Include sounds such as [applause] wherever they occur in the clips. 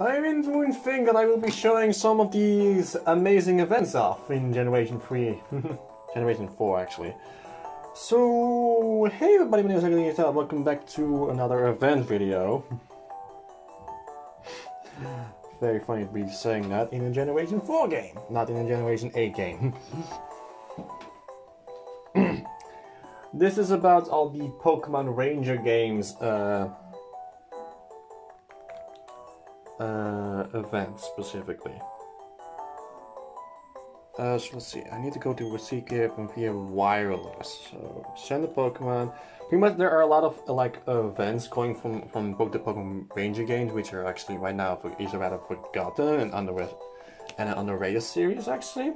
I didn't think that I will be showing some of these amazing events off in Generation 3. [laughs] Generation 4, actually. So, hey everybody, my name is Agalita, welcome back to another event video. [laughs] Very funny to be saying that in a Generation 4 game, not in a Generation 8 game. [laughs] [clears throat] this is about all the Pokemon Ranger games uh, uh, event specifically. Uh, so let's see, I need to go to gift via wireless. So send a Pokemon. Pretty much there are a lot of like events going from from both the Pokemon Ranger games, which are actually right now for is rather forgotten and underrated and an underrated series actually.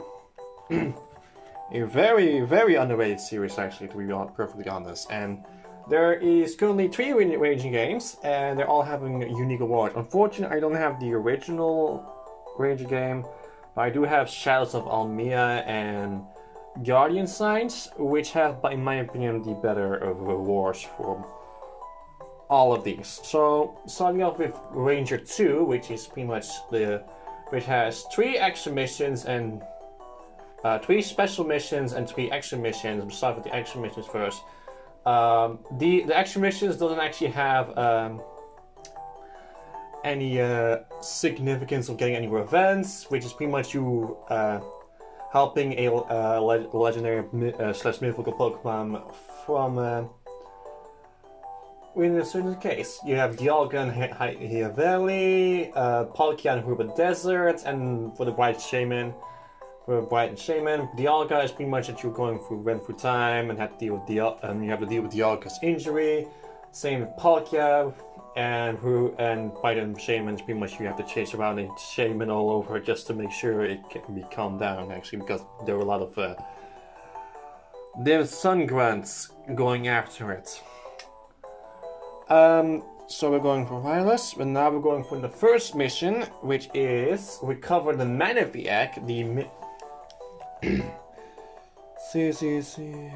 [clears throat] a very very underrated series actually to be perfectly honest and there is currently three Raging games, and they're all having unique awards. Unfortunately, I don't have the original Ranger game, but I do have Shadows of Almia and Guardian Signs, which have, in my opinion, the better of awards for all of these. So, starting off with Ranger 2, which is pretty much the which has three extra missions and uh, three special missions and three extra missions. We'll start with the extra missions first. Um, the the extra missions doesn't actually have um, any uh, significance of getting any events, which is pretty much you uh, helping a uh, le legendary uh, slash mythical Pokemon from. Uh, in a certain case, you have Dialga and Hia Valley, uh, Palkia and Haruba Desert, and for the White Shaymin, for Bright and Shaymin. Dialga is pretty much that you're going through rent through time and have to deal with Dial um, you have to deal with Dialga's injury. Same with Palkia and who and Bright and Shaymin is pretty much you have to chase around and Shaymin all over just to make sure it can be calmed down actually because there were a lot of uh, there's sun grunts going after it. Um, so we're going for wireless, but now we're going for the first mission, which is recover the Manaphy Egg, the [clears throat] see, see, see.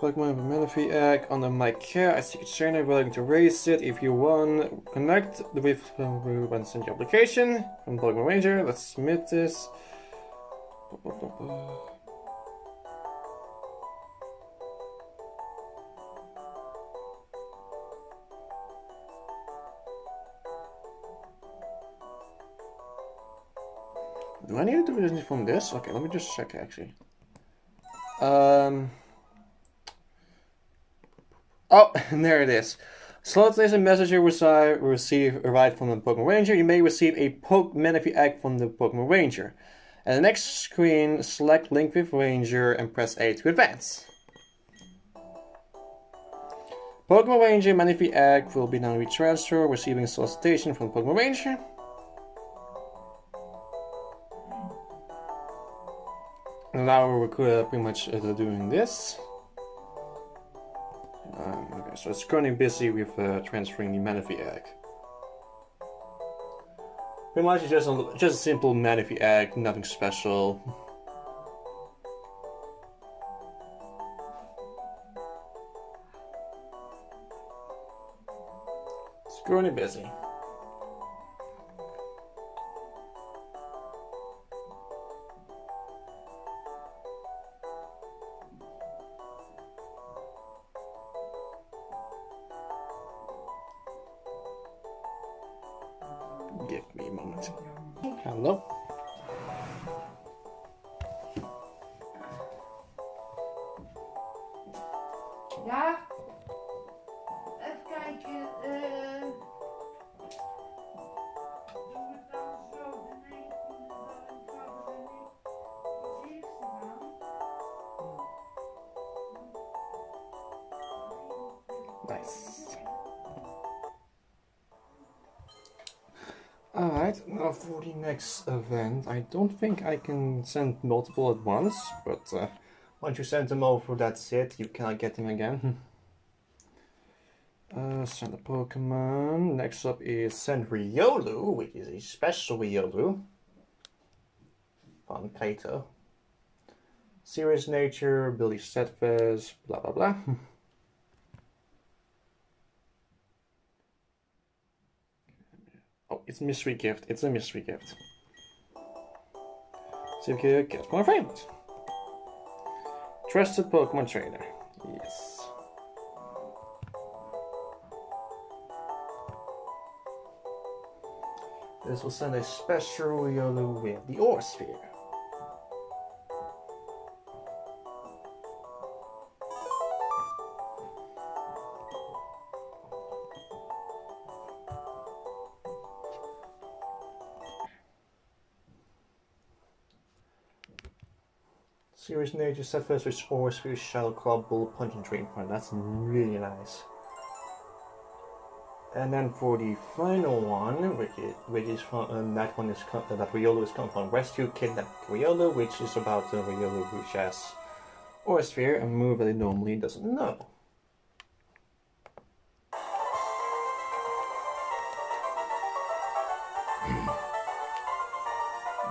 Pokemon Manaphy egg under my care. I seek a trainer willing to raise it. If you want, connect with uh, and send your application from Pokemon Ranger. Let's submit this. Do I need to do anything from this? Okay, let me just check actually. Um. Oh, [laughs] there it is. Slot is a message you receive arrived from the Pokemon Ranger. You may receive a Poke Manaphy Egg from the Pokemon Ranger. And the next screen, select Link with Ranger and press A to advance. Pokemon Ranger Manaphy Egg will be now retransferred, receiving solicitation from Pokemon Ranger. Now we're pretty much uh, doing this. Um, okay, so it's currently busy with uh, transferring the Manaphy egg. Pretty much just a, just a simple Manaphy egg, nothing special. It's currently busy. Give me a moment. Hello? Next event. I don't think I can send multiple at once, but uh, once you send them over, that's it. You cannot get them again. [laughs] uh, send a Pokemon. Next up is send Riolu, which is a special Riolu. From Kaito. Serious nature, ability steadfast, blah blah blah. [laughs] it's a mystery gift. It's a mystery gift. See if you get more frames. Trusted Pokemon trainer. Yes. This will send a special Riolu with the Aura Sphere. Serious Nature set first with Aura Sphere, Shadow Claw, Bullet Punch, and Drain Punch. That's really nice. And then for the final one, which is, which is from um, that one is uh, that Riolu is coming from Rescue Kidnap Riolu, which is about the Riolu which has Aura Sphere, a move that it normally doesn't know.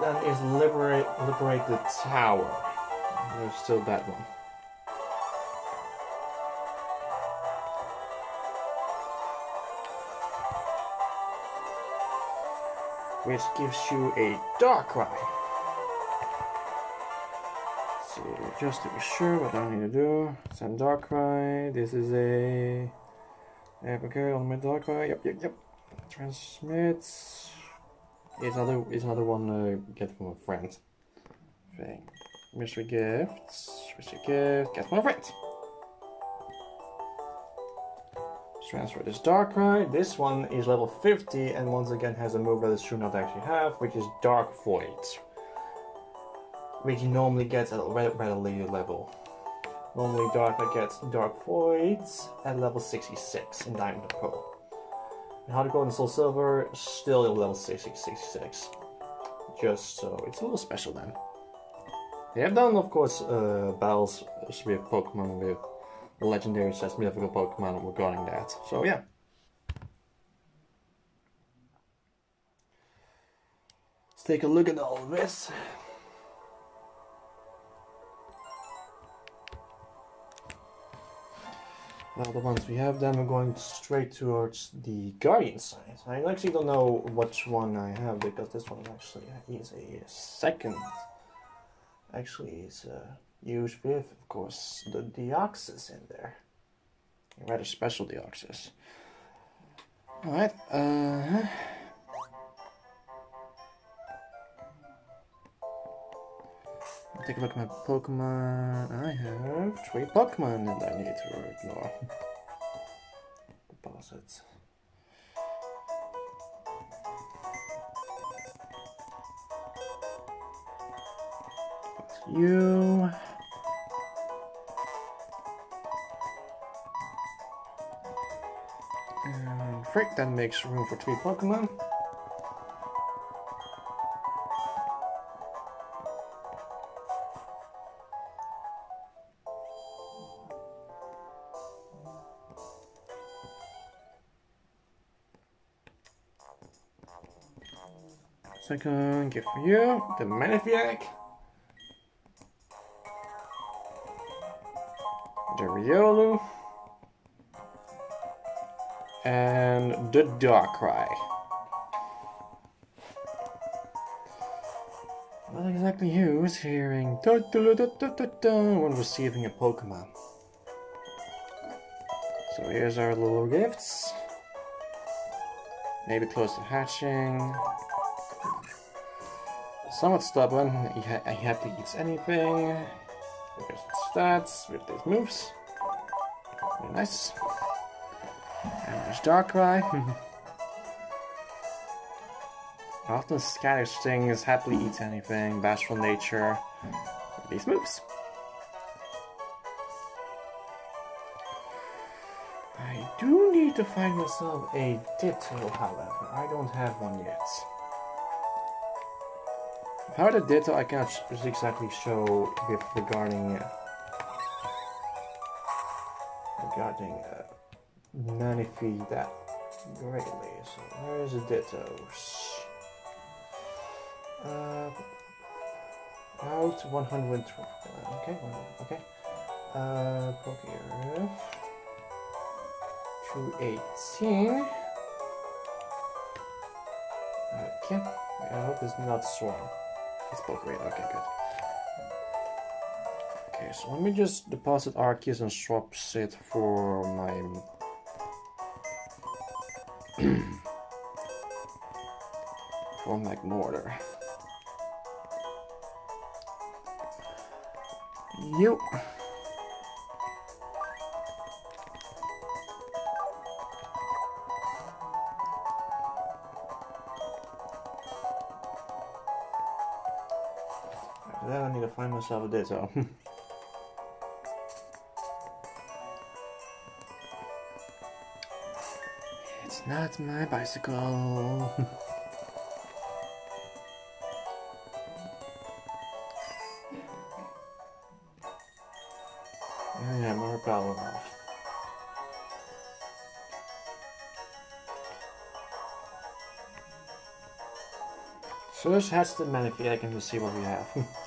then is liberate liberate the tower. There's still that one. which gives you a Darkrai. So just to be sure what I need to do, send Darkrai. This is a okay on my Darkrai. Yep, yep, yep. Transmits. It's another. It's another one uh, get from a friend. Mystery gifts. Mystery gift. Get from a friend. transfer this Darkrai. This one is level 50 and once again has a move that it should not actually have, which is Dark Void. Which he normally gets at a relatively level. Normally Darkrai gets Dark Voids at level 66 in Diamond and Pearl. And of Gold and Soul Silver still at level 66. Just so it's a little special then. They have done of course uh, battles with Pokemon with legendary sets mythical Pokemon regarding that. So yeah. Let's take a look at all this. Now the ones we have, then we're going straight towards the Guardian side. I actually don't know which one I have because this one actually is a second. Actually, is uh, used with, of course, the Deoxys in there. A rather special Deoxys. Alright, uh. Take a look at my Pokemon. I have three Pokemon and I need to ignore. [laughs] Deposits. You. And Frick, that makes room for three Pokemon. Second gift for you, the Manaphy egg. The And the Darkrai. Not exactly who's hearing da, da, da, when receiving a Pokemon. So here's our little gifts. Maybe close to hatching. Somewhat stubborn, he, ha he happily eats anything. Here's its stats with these moves. Nice. And there's Darkrai. [laughs] Often scatters things, happily eats anything, bashful nature. These moves. I do need to find myself a Ditto, however. I don't have one yet. How the Ditto I cannot exactly show with regarding regarding uh, Manaphy that greatly. So where is the Dittos? Uh, out 112. Uh, okay, okay. Uh, Pokér. 218. Okay. I hope it's not swarm. It's poke. Okay, good. Okay, so let me just deposit Arceus and swap it for my [clears throat] for. You. After that, I need to find myself a Ditto. [laughs] it's not my bicycle. [laughs] yeah, more power off. First has the Manaphy, I can just see what we have. [laughs]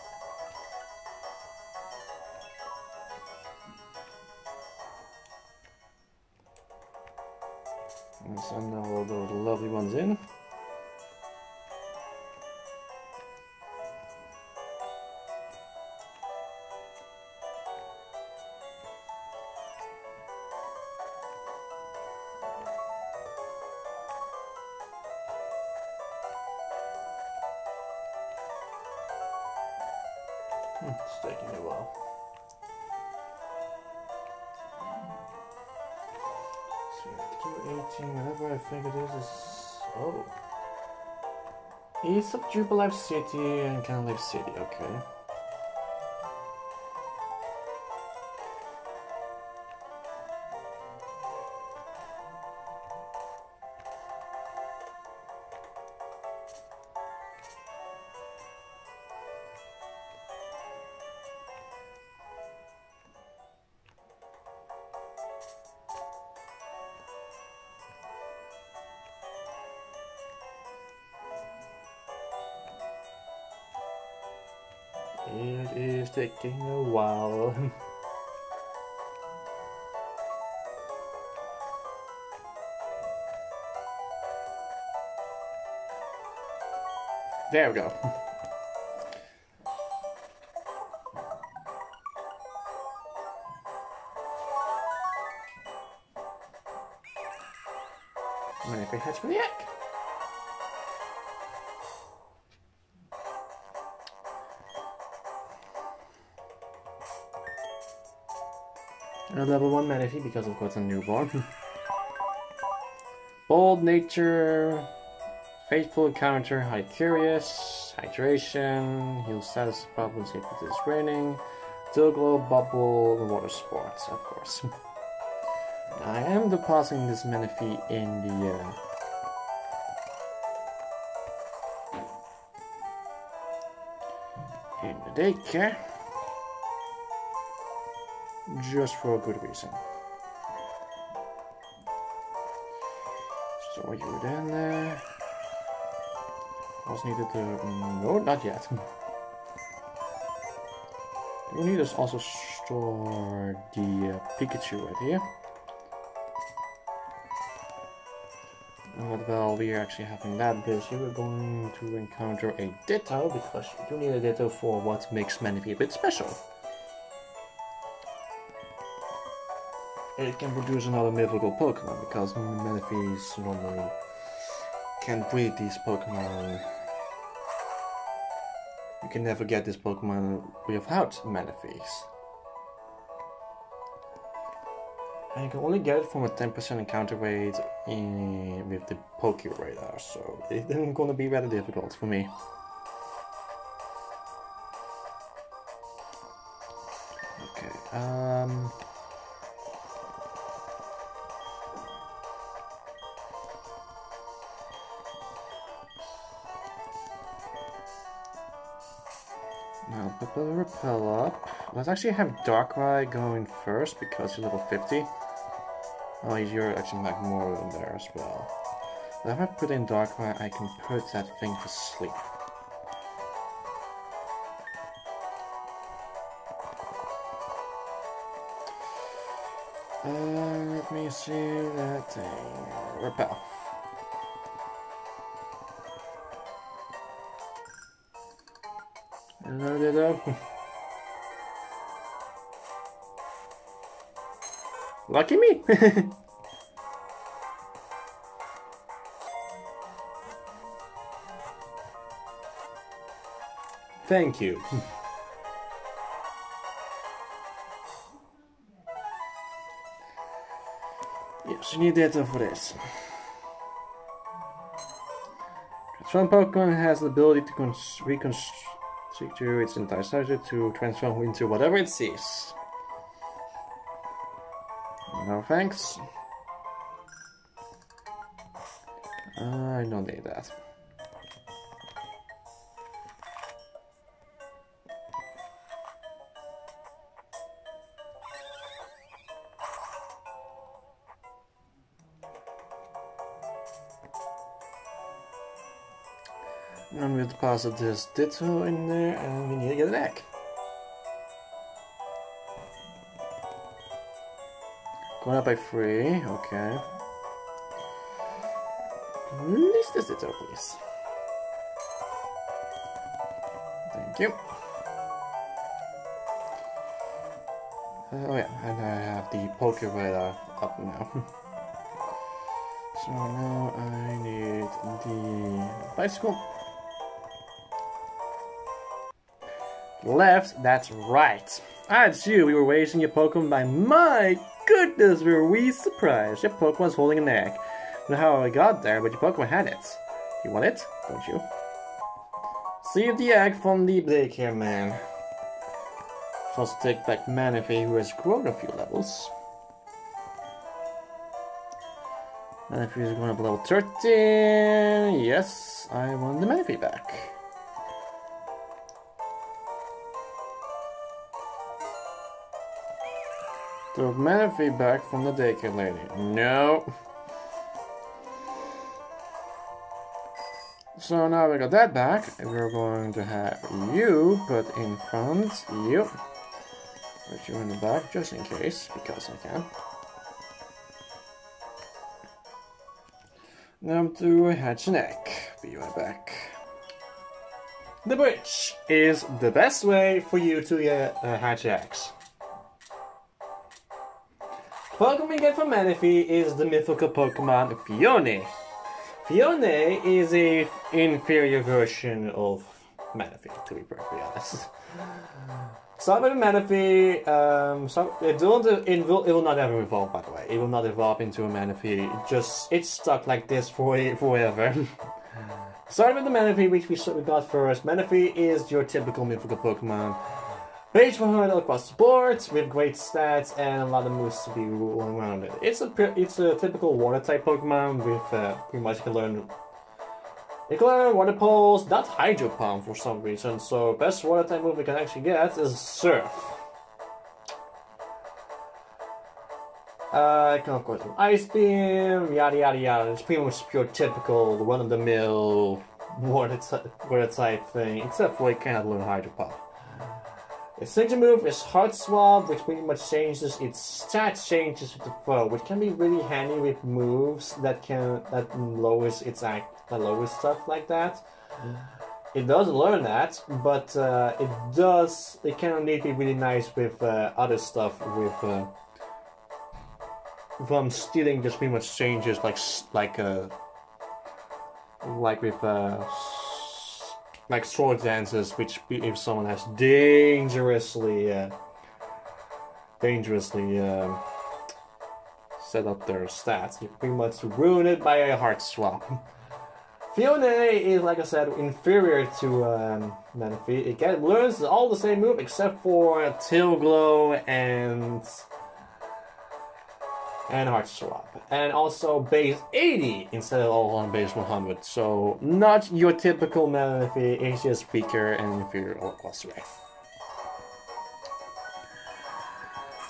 Jubilife City and Canalave City, okay. It is taking a while. [laughs] there we go. Maybe hatch for the egg. And a level 1 Manaphy because of course a newborn. Bold nature, faithful encounter, high curious, hydration, heal status problems if it is raining, still glow, bubble, and water sports, of course. [laughs] I am depositing this Manaphy in the uh, in the daycare just for a good reason. So you then there. Also needed to no, not yet. [laughs] We need to also store the uh, Pikachu right here. And while we are actually having that busy, we're going to encounter a Ditto because you do need a Ditto for what makes Manaphy a bit special. It can produce another mythical Pokemon because Manaphy's normally can breed these Pokemon. You can never get this Pokemon without Manaphy's. And you can only get it from a 10% encounter rate in, with the Poke Radar, so it's [laughs] gonna be rather difficult for me. Okay, um. Now, put the repel up. Let's actually have Darkrai going first because he's level 50. Oh, you're actually like more than there as well. If I put in Darkrai, I can put that thing to sleep. Uh, let me see that thing. Repel. Though. Lucky me! [laughs] Thank you. yes, you need data for this. Some Pokemon has the ability to cons- reconstruct its entire structure to transform into whatever it sees. No thanks. I don't need that. And we'll deposit this Ditto in there and we need to get an egg. Going up by three, okay. Release this Ditto, please. Thank you. Uh, oh yeah, and I have the Poké Radar up now. [laughs] so now I need the bicycle. Left, that's right. It's you. We were wasting your Pokemon by my goodness, were we surprised. Your Pokemon's holding an egg. I don't know how I got there, but your Pokemon had it. You want it? Don't you? Save the egg from the daycare man. Let's take back Manaphy, who has grown a few levels. Manaphy is going up level 13. Yes, I want the Manaphy back. So Manaphy feedback from the daycare lady. No. So now we got that back. We're going to have you put in front. You. Put you in the back just in case, because I can. Now to hatch egg. Be right back. The bridge is the best way for you to get uh, hatch eggs. Pokemon we get from Manaphy is the mythical Pokemon Phione. Phione is a inferior version of Manaphy, to be perfectly honest. Start with Manaphy, um, so it, will, it, will, it will not ever evolve, by the way. It will not evolve into a Manaphy. It just, it's stuck like this for forever. [laughs] Starting with the Manaphy, which we got first. Manaphy is your typical mythical Pokemon. Page 100 across the board with great stats and a lot of moves to be it. It's a it's a typical water type Pokemon with uh, pretty much you can learn you can learn water pulse, not Hydro Pump for some reason. So best water type move we can actually get is Surf. Uh, I can of course Ice Beam, yada yada yada. It's pretty much pure typical run of the mill water, water type thing, except for you cannot learn Hydro Pump. Its signature move is Heart Swap, which pretty much changes its stats changes with the foe, which can be really handy with moves that can that lowers its act that lowers stuff like that. It does learn that, but uh, it does it can only be really nice with uh, other stuff with uh, from stealing just pretty much changes like like uh like with uh like sword dances, which if someone has dangerously, uh, dangerously um, set up their stats, you pretty much ruin it by a heart swap. [laughs] Phione is, like I said, inferior to um, Manaphy. It get, learns all the same move except for Tail Glow and and Heart Swap. And also base 80 instead of all on base 100. So not your typical Manaphy, it's just weaker and inferior or closer.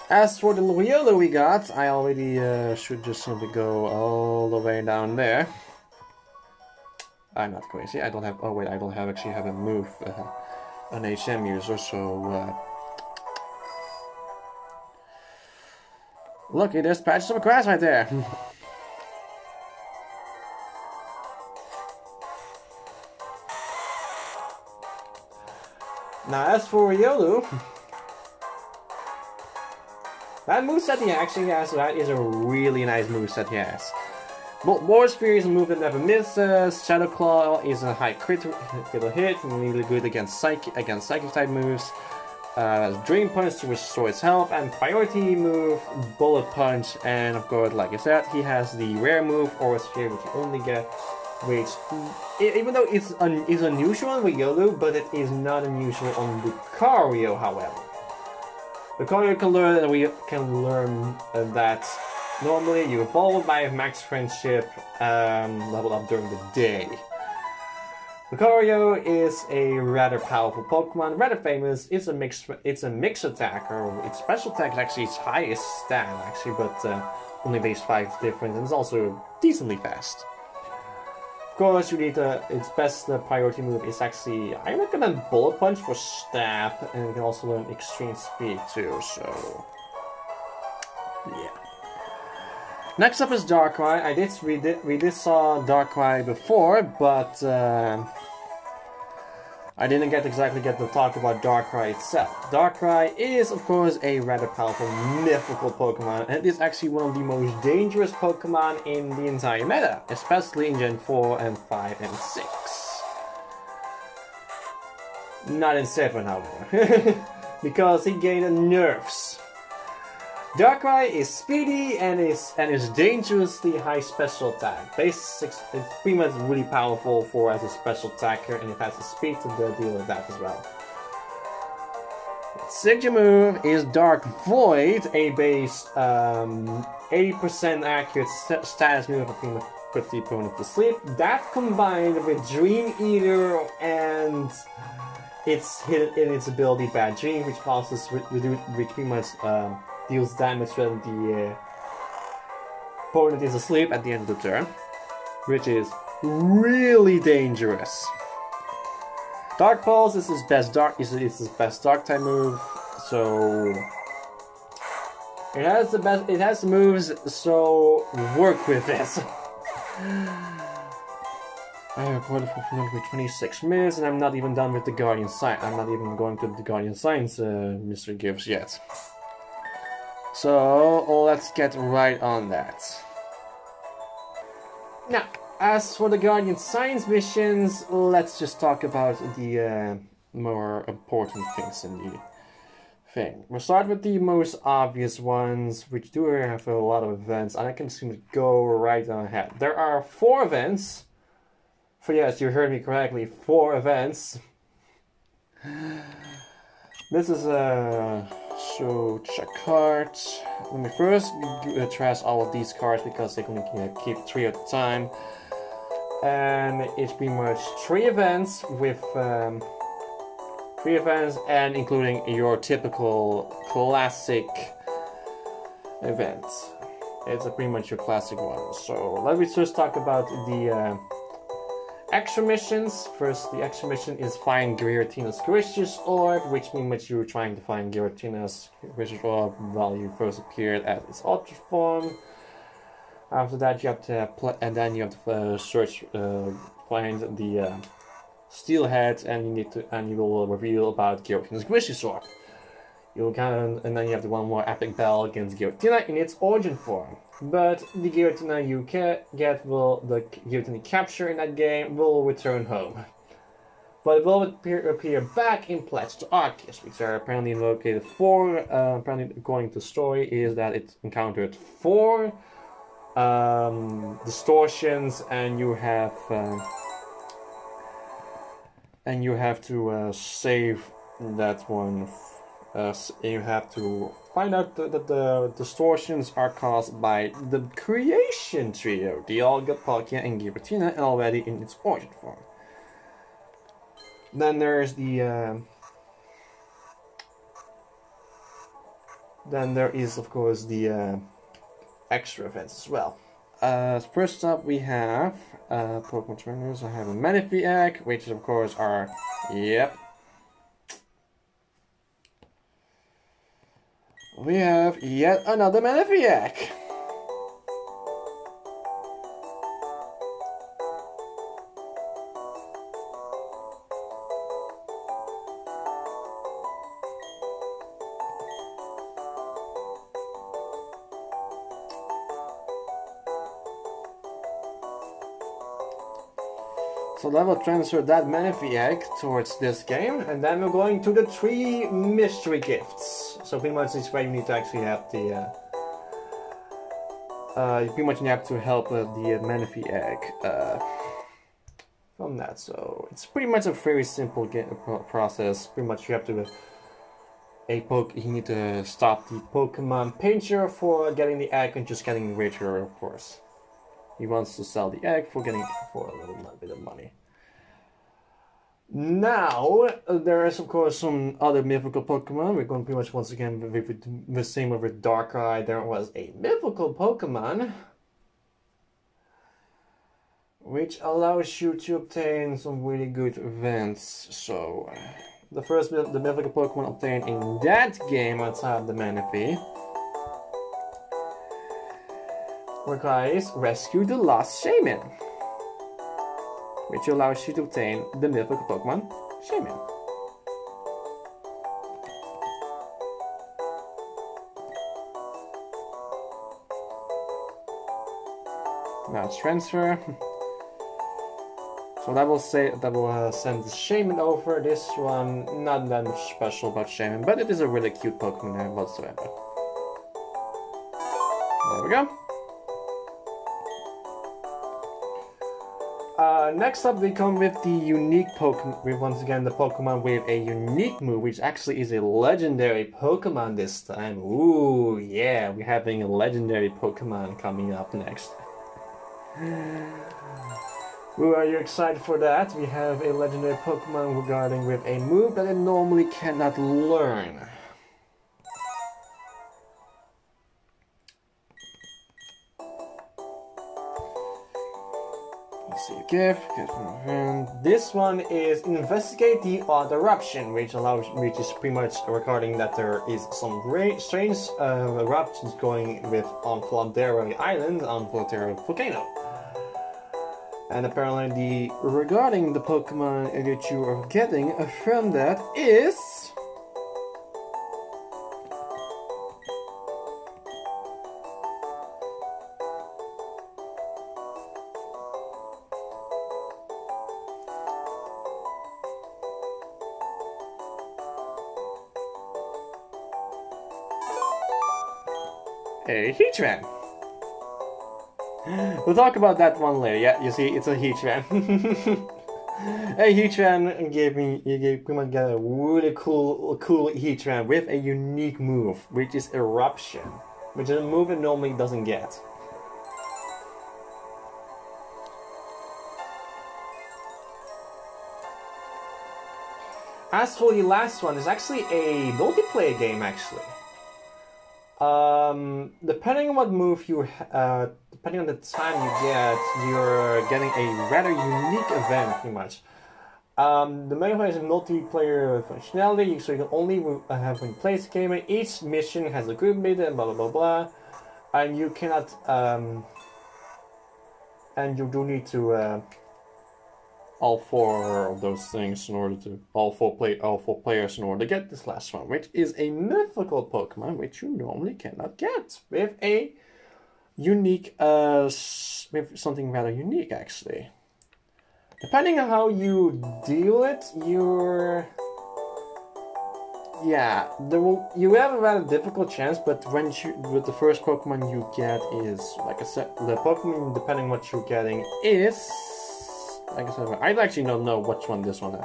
As for the Riolu we got, I already uh, should just simply go all the way down there. I'm not crazy, I don't have, oh wait, I don't have actually have a move, uh, an HM user, so uh, Look, there's patches of grass right there. [laughs] Now, as for Riolu, that moveset he actually has, that is a really nice moveset he has. Aura Sphere is a move that never misses. Shadow Claw is a high crit [laughs] critical hit, really good against psychic against psychic type moves. Uh, Drain Punch to restore its health, and priority move Bullet Punch. And of course, like I said, he has the rare move Aura Sphere, which you only get, which even though it's un- is unusual on Riolu, but it is not unusual on Lucario, however. Lucario can learn, and we can learn uh, that normally you evolve by max friendship um, level up during the day. Lucario is a rather powerful Pokemon, rather famous. It's a mix. It's a mix attacker. Its special attack is actually its highest stat, actually, but uh, only base five different, and it's also decently fast. Of course, you need uh, its best uh, priority move is actually I recommend Bullet Punch for stab, and you can also learn Extreme Speed too. So, yeah. Next up is Darkrai. I did we did we did saw Darkrai before, but uh, I didn't get exactly get to talk about Darkrai itself. Darkrai is of course a rather powerful mythical Pokemon, and it is actually one of the most dangerous Pokemon in the entire meta, especially in Gen 4 and 5 and 6. Not in 7, however, [laughs] because he gained nerfs. Darkrai is speedy and is and is dangerously high special attack. It's pretty much really powerful for as a special attacker and it has the speed to deal with that as well. Signature move is Dark Void, a base um, 80% accurate st- status move pretty much puts the opponent to sleep. That combined with Dream Eater and its hidden in its ability Bad Dream, which causes which pretty much um, deals damage when the uh, opponent is asleep at the end of the turn, which is really dangerous. Dark Pulse is his best dark is is his best dark type move, so it has the best it has moves, so work with this. [laughs] I have recorded for another 26 minutes and I'm not even done with the Guardian Sign. I'm not even going to the Guardian Signs, uh, Mr. Gibbs, yet. So let's get right on that. Now, as for the Guardian Signs missions, let's just talk about the uh, more important things in the thing. We'll start with the most obvious ones, which do have a lot of events, and I can simply go right on ahead. There are four events. For yes, you heard me correctly, four events. This is a so check cards. Let me first uh, trash all of these cards because they can uh, keep three at a time. And it's pretty much three events with um, three events and including your typical classic events. It's a pretty much your classic one. So let me first talk about the uh, extra missions. First, the extra mission is find Giratina's Griseous Orb, which means you're trying to find Giratina's Griseous Orb while you first appeared at its ultra form. After that, you have to pl- and then you have to uh, search, uh, find the uh, Steelhead, and you need to, and you will reveal about Giratina's Griseous Orb. You'll kind and then you have the one more epic battle against Giratina in its origin form. But the Giratina you get will the Giratina capture in that game will return home. But it will appear, appear back in Pledge to Arceus, which are apparently located four. Uh, apparently, according to the story, is that it encountered four um, distortions, and you have uh, and you have to uh, save that one. You have to find out that the, the distortions are caused by the creation trio, Dialga, Palkia, and Giratina, already in its origin form. Then there's the. Uh, then there is, of course, the uh, extra events as well. Uh, first up, we have uh, Pokemon trainers. I have a Manaphy Egg, which of course are, yep. we have yet another Manaphy egg! So level transfer that Manaphy egg towards this game, and then we're going to the three mystery gifts. So pretty much this way you need to actually have the. Uh, uh, you pretty much have to help uh, the uh, Manaphy egg uh, from that. So it's pretty much a very simple process. Pretty much you have to. A poke, you need to stop the Pokemon Pincher for getting the egg and just getting richer, of course. He wants to sell the egg for getting for a little bit of money. Now there is of course some other mythical Pokemon. We're going pretty much once again with, the same with Darkrai. There was a mythical Pokemon which allows you to obtain some really good events. So the first the mythical Pokemon obtained in that game outside the Manaphy requires rescue the lost Shaymin, which allows you to obtain the mythical Pokemon Shaymin. Now transfer. [laughs] So that will say that will uh, send the Shaymin over. This one not that much special about Shaymin, but it is a really cute Pokemon whatsoever. There we go. Uh, next up, we come with the unique Pokemon. Once again the Pokemon with a unique move, which actually is a legendary Pokemon this time. Ooh, yeah, we're having a legendary Pokemon coming up next. Ooh, are you excited for that? We have a legendary Pokemon regarding with a move that it normally cannot learn. Gift. This one is investigate the eruption, which allows, which is pretty much recording that there is some strange uh, eruptions going with on Faldera Island on Faldera volcano. And apparently, the regarding the Pokemon that you are getting from that is. A Heatran. We'll talk about that one later. Yeah, you see, it's a Heatran. [laughs] a Heatran gave me, you gave much get a really cool, cool Heatran with a unique move, which is Eruption, which is a move it normally doesn't get. As for the last one, it's actually a multiplayer game, actually. Um, depending on what move you, uh, depending on the time you get, you're getting a rather unique event, pretty much. Um, the main has a multiplayer functionality, so you can only uh, have when play the game. Each mission has a group and blah blah blah blah, and you cannot. Um, and you do need to uh, all four of those things in order to all four play all four players in order to get this last one, which is a mythical Pokemon which you normally cannot get with a unique uh with something rather unique actually. Depending on how you deal it, you're yeah, there will you have a rather difficult chance, but when you with the first Pokemon you get is like I said, the Pokemon depending what you're getting is I said, I actually don't know which one this one is.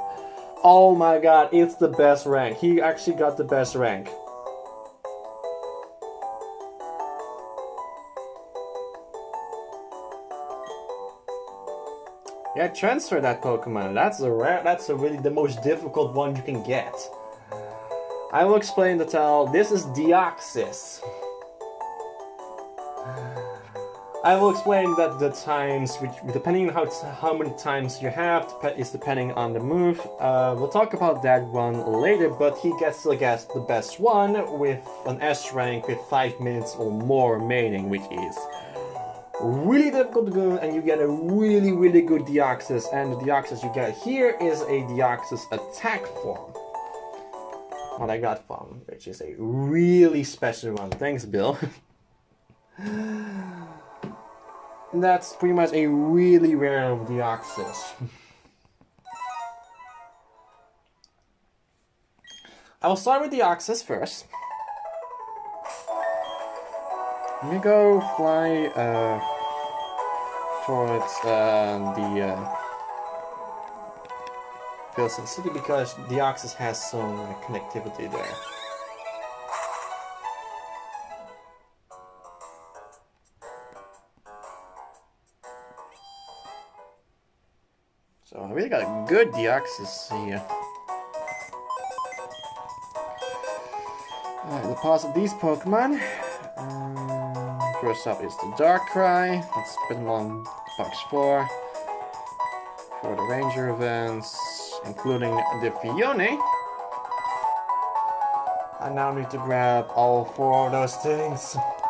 Oh my god, it's the best rank. He actually got the best rank. Yeah, transfer that Pokemon. That's a rare. That's a really the most difficult one you can get. I will explain the tell. This is Deoxys. I will explain that the times, which depending on how how many times you have, is depending on the move. Uh, we'll talk about that one later, but he gets to guess the best one with an S rank with five minutes or more remaining, which is really difficult and you get a really really good Deoxys. And the Deoxys you get here is a Deoxys attack form. What I got from, which is a really special one. Thanks, Bill. [laughs] And that's pretty much a really rare Deoxys. I will start with Deoxys first. Let me go fly uh, towards uh, the uh, City because Deoxys has some uh, connectivity there. Good Deoxys here. Alright, deposit these Pokemon. Um, first up is the Darkrai. Let's put them on box 4 for the Ranger events, including the Phione. I now need to grab all four of those things. [laughs]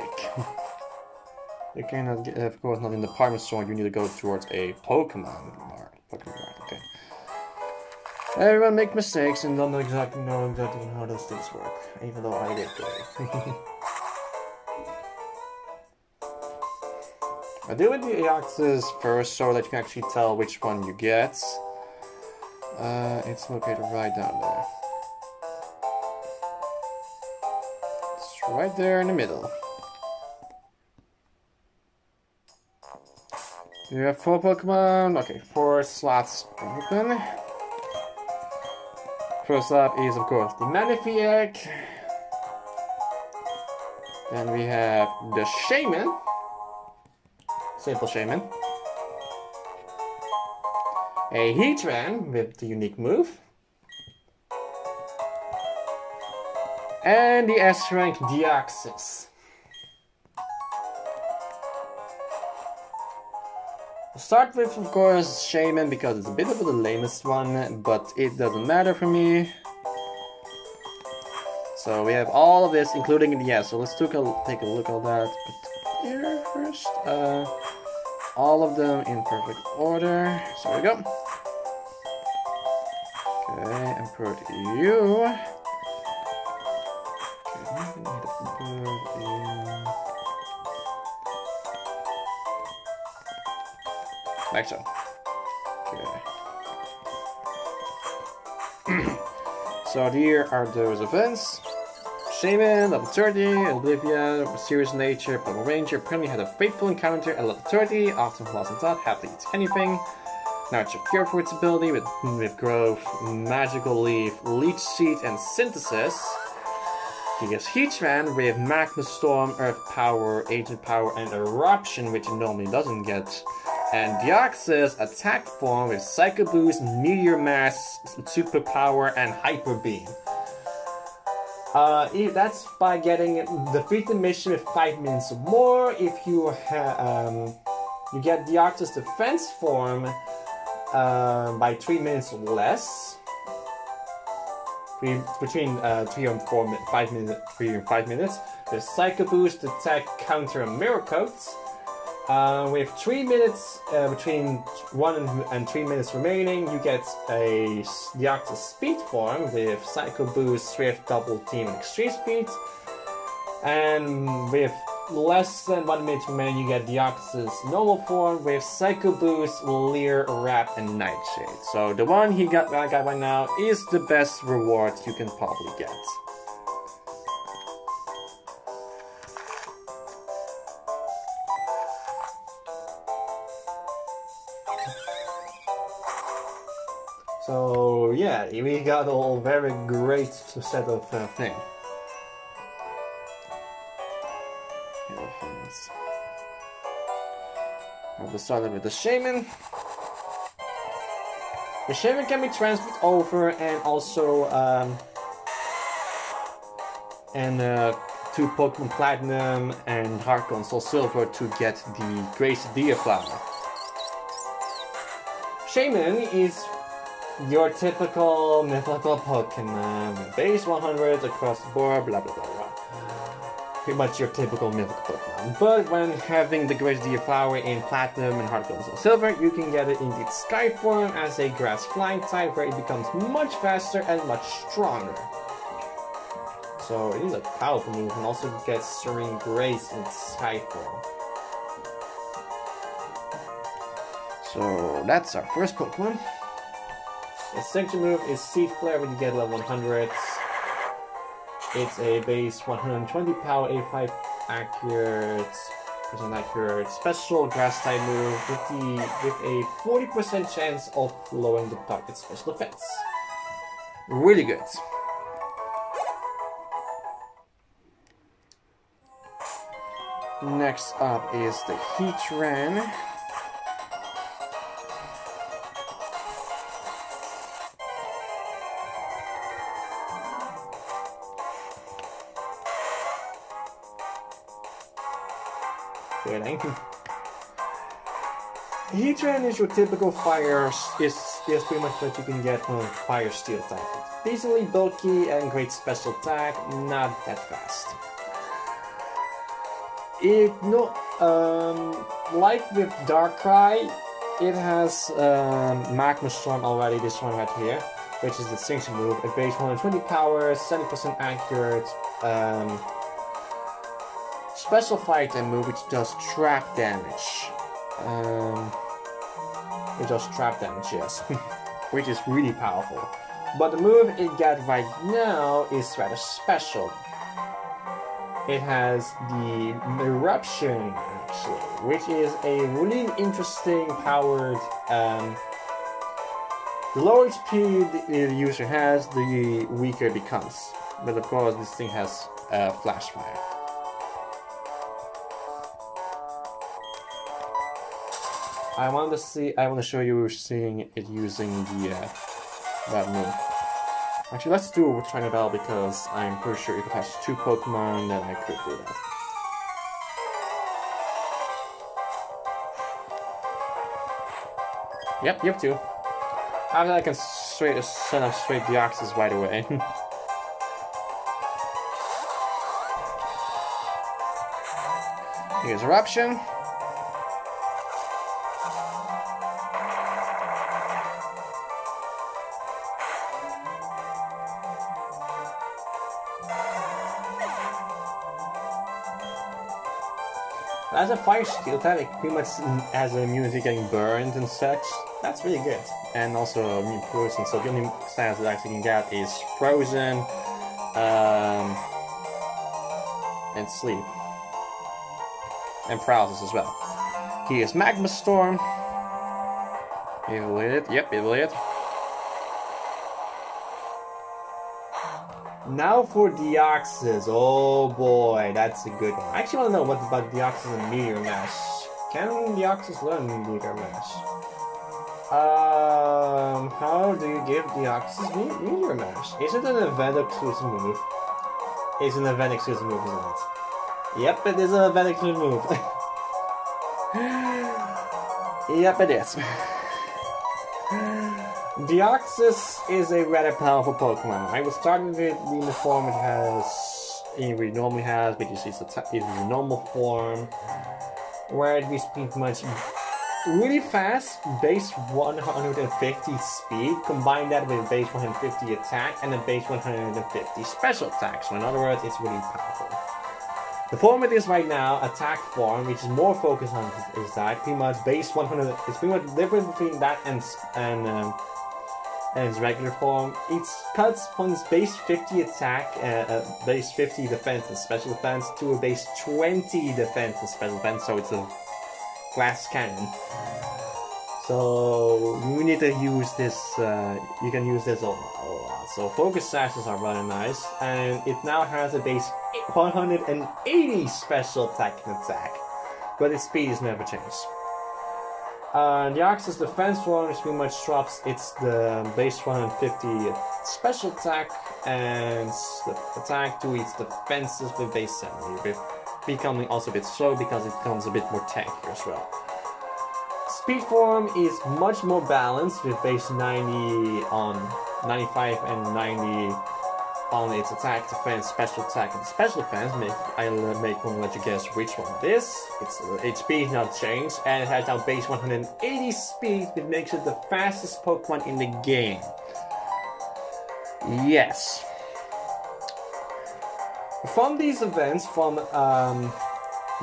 [laughs] you cannot get, of course, not in the department store. You need to go towards a Pokemon mart. Pokemon mart, okay. Everyone make mistakes and don't exactly know exactly how those things work, even though I did today. [laughs] I do with Deoxys first so that you can actually tell which one you get. Uh, it's located right down there. It's right there in the middle. You have four Pokemon. Okay, four slots open. First up is, of course, the Manaphy egg. Then we have the Shaymin. Simple Shaymin. A Heatran with the unique move. And the S-Rank Deoxys. Start with, of course, Shaymin because it's a bit of the lamest one, but it doesn't matter for me. So we have all of this, including yeah. So let's take a take a look at that. Here first, uh, all of them in perfect order. So we go. Okay, and put you. Okay, like so. Okay. so here are those events. Shaymin, level 30, Olivia, Mysterious Nature, Purple Ranger, apparently had a fateful encounter at level 30, often lost in thought, happily eats anything. Now it's cure for its ability with, with Growth, Magical Leaf, Leech Seed, and Synthesis. He gets Heatran with Magma Storm, Earth Power, Ancient Power, and Eruption, which he normally doesn't get. And Deoxys attack form with Psycho Boost, Meteor Mash, Superpower, and Hyper Beam. Uh, if that's by getting defeat the mission with five minutes or more. If you um, you get Deoxys defense form uh, by three minutes or less. Three, between uh, three and four, five minutes, three and five minutes. There's Psycho Boost, Attack, Counter, and Mirror Coats. Uh, with three minutes uh, between one and, three minutes remaining, you get a Deoxys Speed form with Psycho Boost, Swift, Double Team, and Extreme Speed. And with less than one minute remaining, you get Deoxys normal form with Psycho Boost, Leer, Wrap, and Nightshade. So the one he got, I got right now is the best reward you can probably get. Yeah, we got a very great set of uh, thing. Elephants. I'll start with the Shaymin. The Shaymin can be transferred over and also um, and uh, to Pokemon Platinum and and Soul Silver to get the Grace Dia Flower. Shaymin is your typical mythical Pokemon base 100s across the board, blah blah blah blah. pretty much your typical mythical Pokemon. But when having the Gracidea Flower in Platinum and Heart Gold and Silver, you can get it in its Sky form as a Grass Flying type where it becomes much faster and much stronger. So it is a powerful move and also gets Serene Grace in Sky form. So that's our first Pokemon. Its second move is Seed Flare when you get level 100. It's a base 120 power, 85 accurate, percent accurate special grass type move with the with a 40% chance of lowering the target's special defense. Really good. Next up is the Heatran. Heatran is your typical fire, is, is pretty much what you can get from a fire steel type. Decently bulky and great special attack, not that fast. It no um like with Darkrai, it has um, Magma Storm already. This one right here, which is the distinction move. It base 120 power, 70% accurate. Um, special fight and move which does trap damage. Um, does trap damage, yes, which is really powerful. But the move it got right now is rather special. It has the eruption actually, which is a really interesting powered. Um, the lower HP the user has, the weaker it becomes. But of course, this thing has uh, flash fire. I want to see. I want to show you seeing it using the uh, that move. Actually, let's do it with China Bell because I'm pretty sure if it has two Pokemon, then I could do that. Yep, you have two. After I can straight send up straight Deoxys right away. [laughs] Here's Eruption. Fire steel type, it pretty much has an immunity getting burned and such. That's really good. And also immune poison, so the only stats that I actually can get is frozen, um, and sleep. And paralysis as well. He is Magma Storm. It will hit. Yep, it will hit. Now for Deoxys. Oh boy, that's a good one. I actually want to know what about Deoxys and Meteor Mash. Can Deoxys learn Meteor Mash? Um, how do you give Deoxys Me- Meteor Mash? Is it an event exclusive move? It's an event exclusive move, isn't it? Yep, it is an event exclusive move. [laughs] yep, it is. [laughs] Deoxys is a rather powerful Pokemon. I was starting with the form it has, it normally has, see it's a, it's a normal form, where it is pretty much really fast, base 150 speed, combine that with base 150 attack and a base 150 special attack. So in other words, it's really powerful. The form it is right now, attack form, which is more focused on his attack, pretty much base 100. It's pretty much the difference between that and and um, and its regular form. It cuts from its base 50 attack, uh, uh, base 50 defense and special defense to a base 20 defense and special defense. So it's a glass cannon. So you need to use this. Uh, you can use this a lot. So focus sashes are really nice, and it now has a base 180 special attack and attack, but its speed is never changed. Uh, Deoxys defense one is pretty much drops its the base 150 special attack and the attack to its defenses with base 70, with becoming also a bit slow because it becomes a bit more tanky as well. Speed form is much more balanced with base 90 on 95 and 90 on its attack, defense, special attack, and special defense. Make I will make one let you guess which one it is. It's speed is not changed, and it has now base 180 speed, which makes it the fastest Pokemon in the game. Yes. From these events, from um,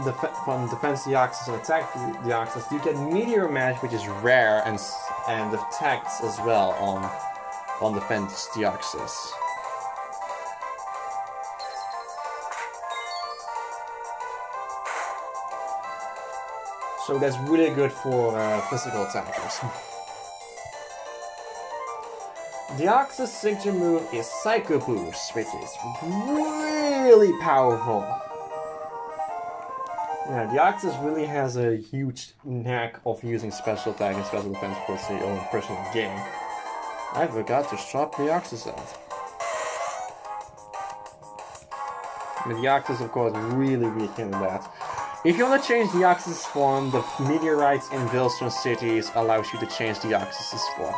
def- from defense Deoxys and attack Deoxys, you get Meteor Mash, which is rare, and and attacks as well on on defense Deoxys. So that's really good for uh, physical attackers. Deoxys' signature move is Psycho Boost, which is really powerful. Yeah, Deoxys really has a huge knack of using special attack and special defense for its own personal game. I forgot to swap Deoxys out. But Deoxys, of course, really weak in that. If you want to change the Deoxys' form, the meteorites in Veilstone cities allows you to change the Deoxys' form.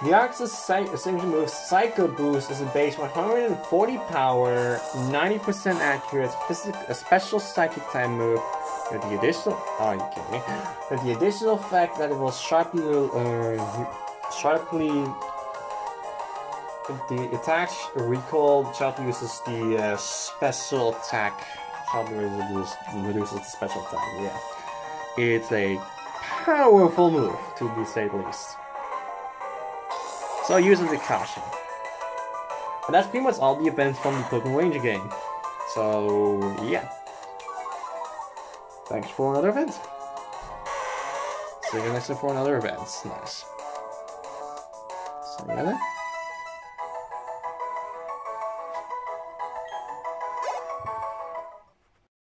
Deoxys' psy- signature move Psycho Boost is a base 140 power, 90% accurate, a special psychic type move with the additional oh you kidding me? With the additional fact that it will sharply uh, sharply the attack recall sharply uses the uh, special attack sharply reduces, reduces the special attack, yeah. It's a powerful move to be say the least. So it with caution. And that's pretty much all the events from the Pokemon Ranger game. So yeah. Thanks for another event. See you next time for another event. Nice. See you later.